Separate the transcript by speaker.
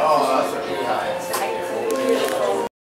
Speaker 1: Oh, that's a beehive.